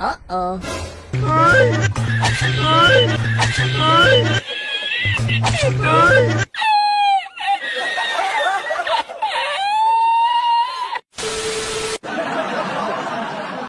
Uh-oh.